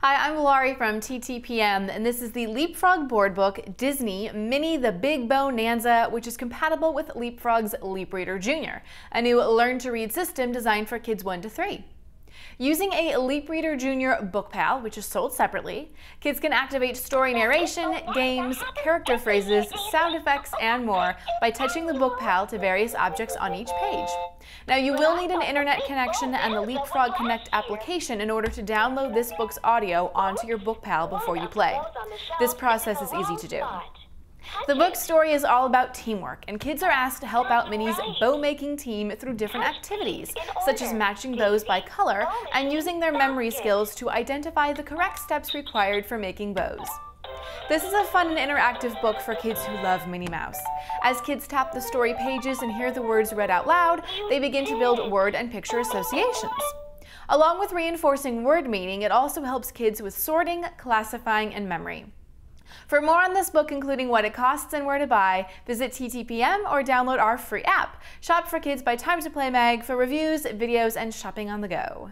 Hi, I'm Laurie from TTPM, and this is the Leapfrog board book, Disney Minnie the Big Bow-nanza, which is compatible with Leapfrog's LeapReader Junior, a new learn to read system designed for kids 1 to 3. Using a LeapReader Junior Book Pal, which is sold separately, kids can activate story narration, games, character phrases, sound effects, and more by touching the Book Pal to various objects on each page. Now you will need an internet connection and the Leapfrog Connect application in order to download this book's audio onto your Book Pal before you play. This process is easy to do. The book's story is all about teamwork, and kids are asked to help out Minnie's bow-making team through different activities, such as matching bows by color and using their memory skills to identify the correct steps required for making bows. This is a fun and interactive book for kids who love Minnie Mouse. As kids tap the story pages and hear the words read out loud, they begin to build word and picture associations. Along with reinforcing word meaning, it also helps kids with sorting, classifying, and memory. For more on this book, including what it costs and where to buy, visit TTPM or download our free app. Shop for Kids by Time to Play Mag for reviews, videos, and shopping on the go.